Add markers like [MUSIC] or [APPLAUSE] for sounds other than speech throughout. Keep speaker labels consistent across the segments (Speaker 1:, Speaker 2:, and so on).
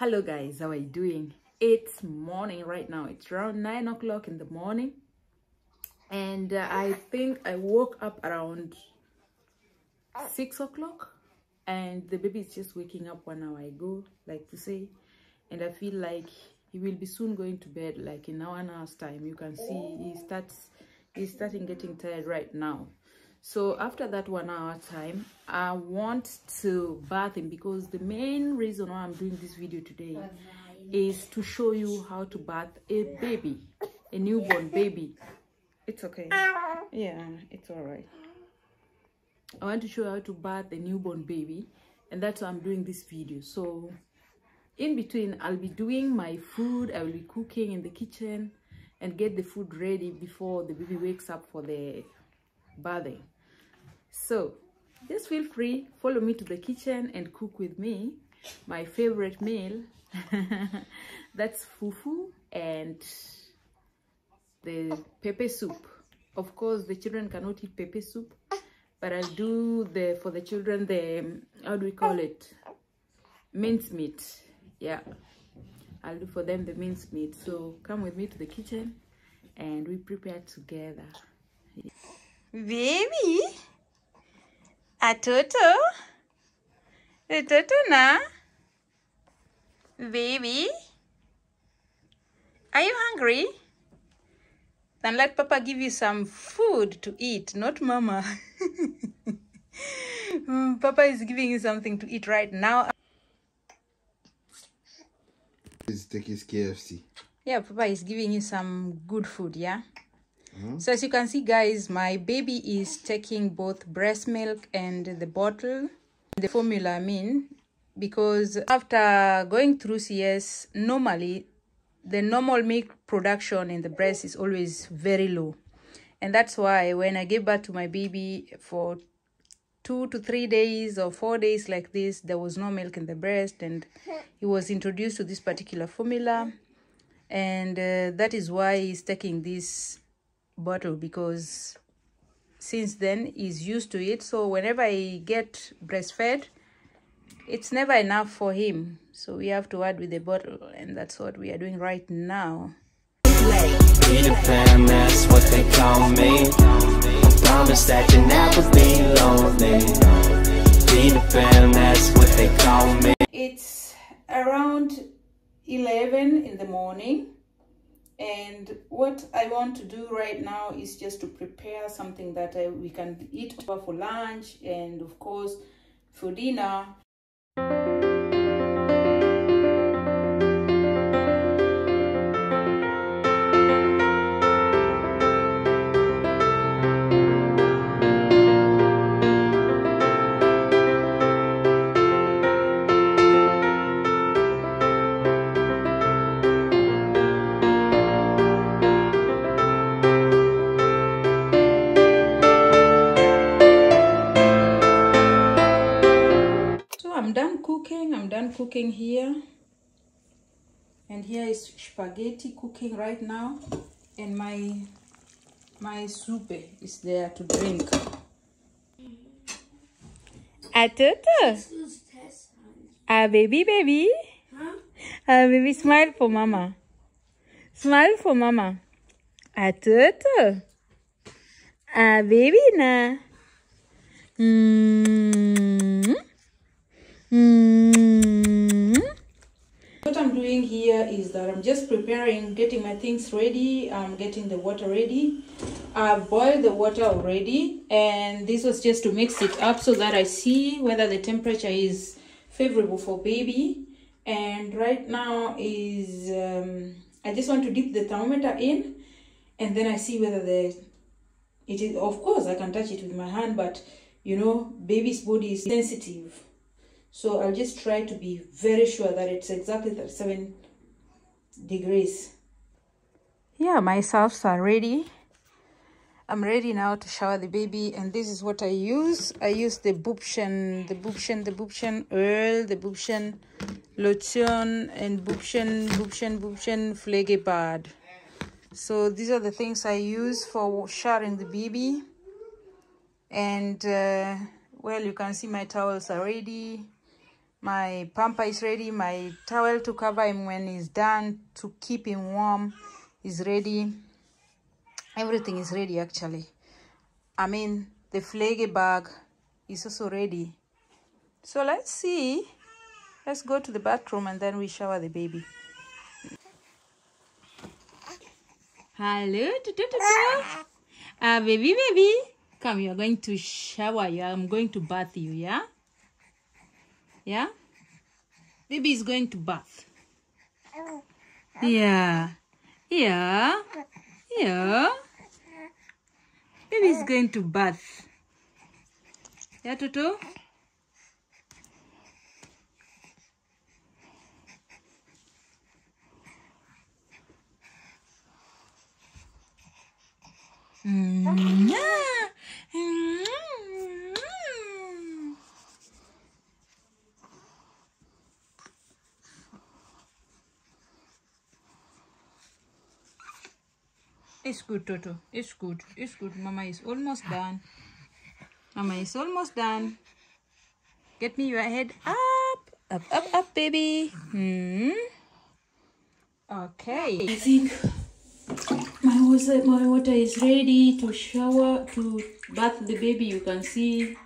Speaker 1: hello guys. How are you doing? It's morning right now. It's around nine o'clock in the morning. And uh, i think i woke up around six o'clock. And the baby is just waking up one hour ago like to say. And i feel like he will be soon going to bed like in one hour's time. You can see he starts he's starting getting tired right now so after that one hour time i want to bath him because the main reason why i'm doing this video today is to show you how to bath a baby a newborn baby. It's okay. Yeah it's all right. I want to show you how to bath a newborn baby and that's why i'm doing this video. So in between i'll be doing my food i will be cooking in the kitchen and get the food ready before the baby wakes up for the bathing so just feel free follow me to the kitchen and cook with me. My favorite meal [LAUGHS] that's fufu and the pepper soup. Of course the children cannot eat pepper soup but i'll do the for the children the um, how do we call it? Mincemeat. yeah. I'll do for them the mincemeat. so come with me to the kitchen and we prepare together. Baby atoto atoto na. Baby. Are you hungry? Then let papa give you some food to eat not mama. [LAUGHS] Papa is giving you something to eat right now.
Speaker 2: Take his KFC.
Speaker 1: yeah papa is giving you some good food yeah so as you can see guys my baby is taking both breast milk and the bottle. The formula i mean because after going through cs normally the normal milk production in the breast is always very low. And that's why when i gave birth to my baby for two to three days or four days like this there was no milk in the breast and he was introduced to this particular formula. And uh, that is why he's taking this bottle because since then he's used to it so whenever he get breastfed it's never enough for him so we have to add with the bottle and that's what we are doing right now
Speaker 3: Peter Pan, that's what they call me. I promise that you never be lonely. Peter Pan, that's what they call me.
Speaker 1: it's around 11 in the morning and what i want to do right now is just to prepare something that uh, we can eat for lunch and of course for dinner cooking. I'm done cooking here. And here is spaghetti cooking right now. And my my soup is there to drink. Atoto. Ah, baby, baby. Ah, baby, smile for mama. Smile for mama. Atoto. a baby na. Mm. Mm. What I'm doing here is that I'm just preparing, getting my things ready. I'm getting the water ready. I've boiled the water already, and this was just to mix it up so that I see whether the temperature is favorable for baby. And right now is um, I just want to dip the thermometer in, and then I see whether the it is. Of course, I can touch it with my hand, but you know, baby's body is sensitive. So I'll just try to be very sure that it's exactly 37 degrees. Yeah, my salves are ready. I'm ready now to shower the baby and this is what I use. I use the Bubchen, the Bubchen, the Bubchen oil, the Bubchen lotion and Bubchen, Bubchen, Bubchen Pflegebad. So these are the things I use for showering the baby. And uh, well, you can see my towels are ready My pamper is ready. My towel to cover him when he's done to keep him warm is ready. Everything is ready actually. I mean, the flag bag is also ready. So let's see. Let's go to the bathroom and then we shower the baby. Hello, uh, baby, baby. Come, you are going to shower you. I'm going to bath you, yeah? Yeah? Baby is going to bath. Yeah. Yeah. Yeah. Baby is going to bath. Yeah, Toto? Mm. Mm. It's good, Toto. It's good. It's good. Mama is almost done. Mama is almost done. Get me your head up. Up, up, up, baby. Hmm. Okay. I think my water, my water is ready to shower, to bath the baby. You can see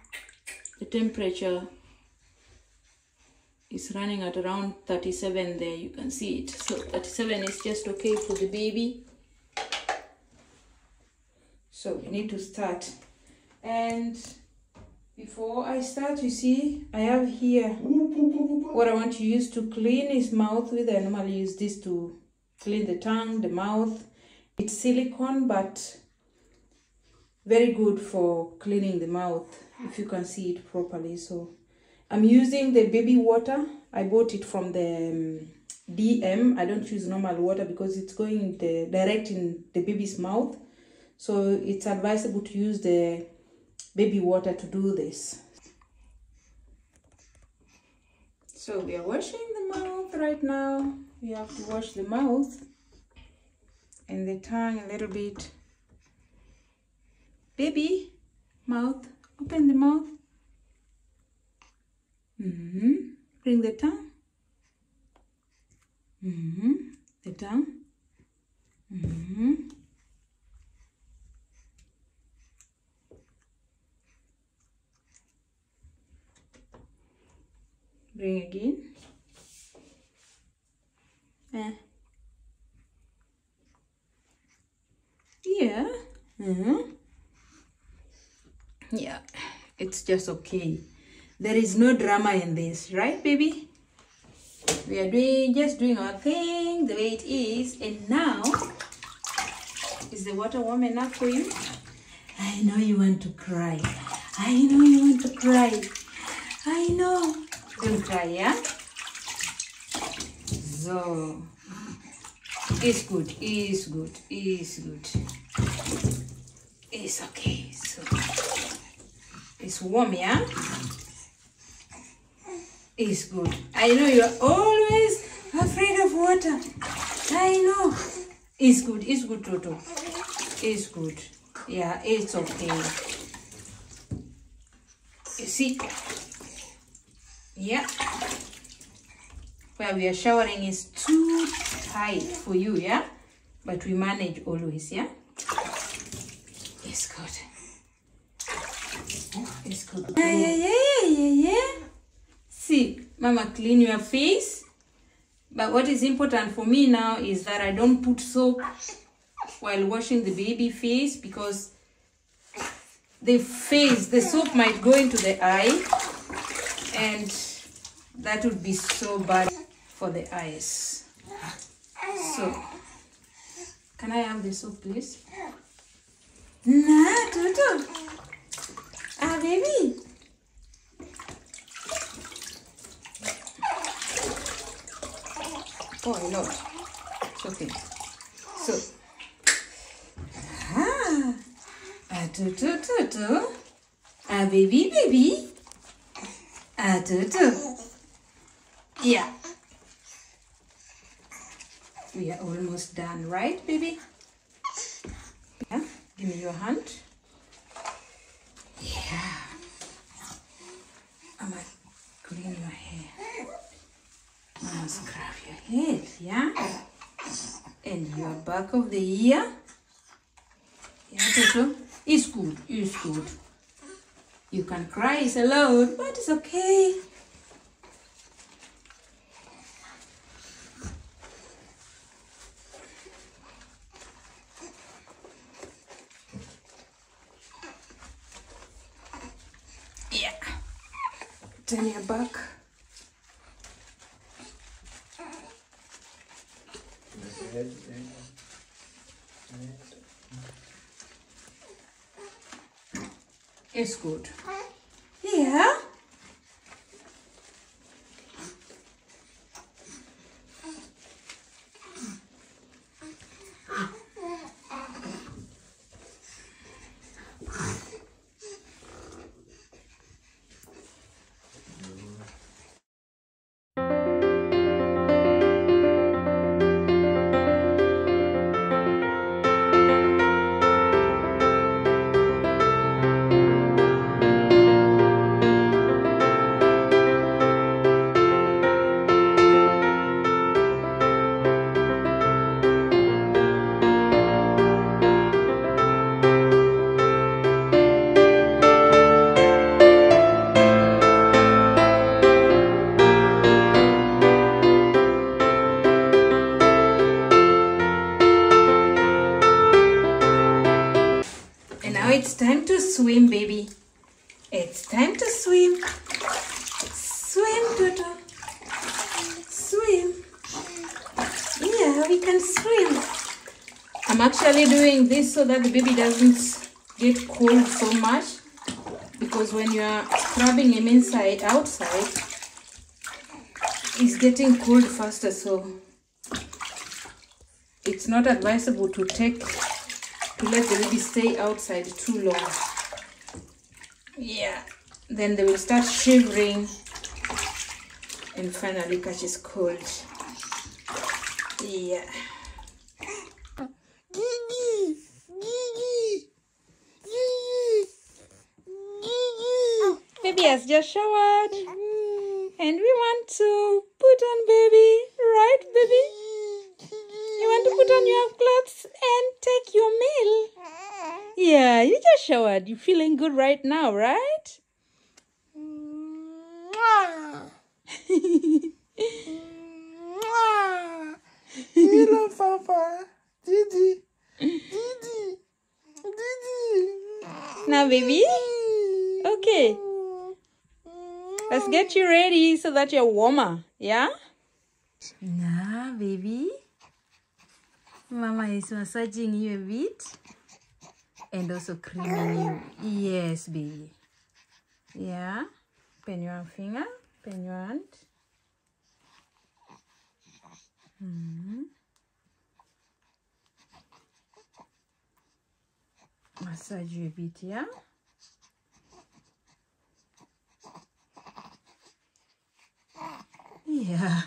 Speaker 1: the temperature is running at around 37 there. You can see it. So 37 is just okay for the baby so we need to start. And before I start you see I have here what I want to use to clean his mouth with. I normally use this to clean the tongue the mouth. It's silicone but very good for cleaning the mouth if you can see it properly. So I'm using the baby water. I bought it from the um, DM I don't use normal water because it's going the, direct in the baby's mouth so it's advisable to use the baby water to do this. So we are washing the mouth right now. We have to wash the mouth and the tongue a little bit. Baby, mouth, open the mouth. Mm -hmm. Bring the tongue. Mm -hmm. The tongue. Mm -hmm. Bring again. Eh. yeah. Mm -hmm. yeah. It's just okay. There is no drama in this right baby? We are doing just doing our thing the way it is and now is the water warm enough for you? I know you want to cry. I know you want to cry. I know yeah? So, it's good, it's good, it's good. It's okay, so, it's warm, yeah? It's good. I know you're always afraid of water. I know. It's good, it's good, Toto. It's good. Yeah, it's okay. You see? Yeah where we are showering is too tight for you yeah? But we manage always yeah? It's good. Oh, it's good. Yeah yeah yeah yeah yeah. See mama clean your face. But what is important for me now is that i don't put soap while washing the baby face because the face the soap might go into the eye and that would be so bad for the eyes. So can i have the soap please? Nah Toto. ah baby. Oh i know it's okay. So ah ah Toto, Toto. ah baby baby ah Toto. Yeah. We are almost done, right, baby? Yeah. Give me your hand. Yeah. I'm gonna clean your hair. Now scrub your head, yeah? And your back of the ear. Yeah, Toto. It's good, it's good. You can cry, allowed, but it's okay. Yeah. Turn your back. It's good. Swim. Toto. Swim. Yeah, we can swim. I'm actually doing this so that the baby doesn't get cold so much. Because when you are scrubbing him inside, outside, he's getting cold faster. So it's not advisable to take to let the baby stay outside too long. Yeah, then they will start shivering and finally catches cold. Yeah.
Speaker 2: Gigi! Gigi! Gigi! Gigi!
Speaker 1: Baby has just showered and we want to put on baby, right baby? You want to put on your clothes and take your meal? Ah. Yeah, you just showered. You're feeling good right now, right?
Speaker 2: Hello, Papa. Gigi! Gigi! Gigi!
Speaker 1: Now, baby. Okay. Let's get you ready so that you're warmer. Yeah? Now, baby. Mama is massaging you a bit and also creaming you. Yes, baby. Yeah. Pen your finger. Pen your hand. Mhm. Massage you a bit, yeah? Yeah.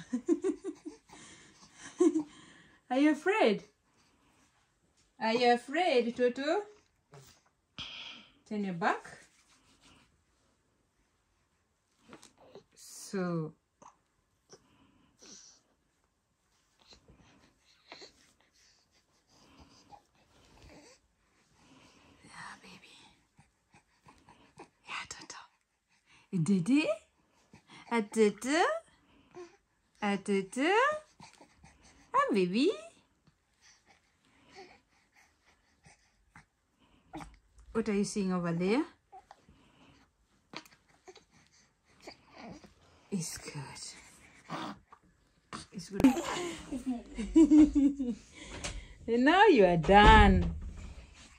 Speaker 1: [LAUGHS] Are you afraid? Are you afraid, Toto? Turn your back. So. Yeah, baby. Yeah, Toto. Didi? A Toto? A Toto? Ah, baby. What are you seeing over there? It's good. It's good. [LAUGHS] and now you are done.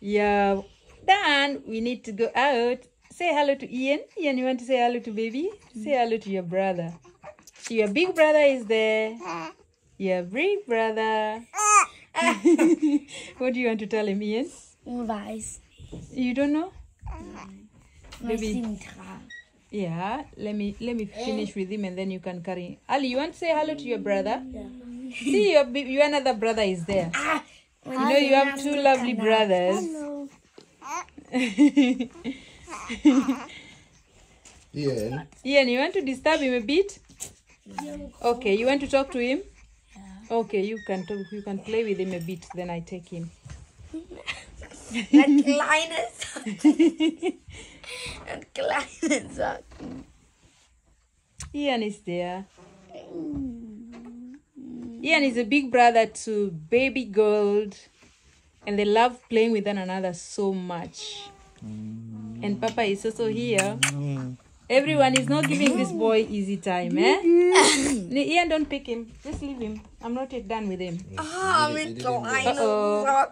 Speaker 1: You're done. We need to go out. Say hello to Ian. Ian, you want to say hello to baby? Say hello to your brother. Your big brother is there. Your big brother. [LAUGHS] what do you want to tell him, Ian?
Speaker 4: Weiß.
Speaker 1: You don't know?
Speaker 4: Sintra.
Speaker 1: Yeah. Let me let me finish with him and then you can carry. Ali, you want to say hello to your brother? [LAUGHS] See, your bi- your another brother is there.
Speaker 4: Ah,
Speaker 1: You know you have two lovely brothers. [LAUGHS]
Speaker 2: Ian,
Speaker 1: Ian, you want to disturb him a bit? Okay, you want to talk to him? Okay, you can talk, you can play with him a bit. Then I take him. [LAUGHS]
Speaker 4: Ein kleines. Ein kleines Socken.
Speaker 1: Ian is there. Ian is a big brother to baby gold, and they love playing with one another so much. And Papa is also here. Everyone is not giving this boy easy time, eh? [LAUGHS] Ian, don't pick him. Just leave him. I'm not yet done with him.
Speaker 4: Ah, mit kleinen
Speaker 1: Uh-oh.
Speaker 4: Socken.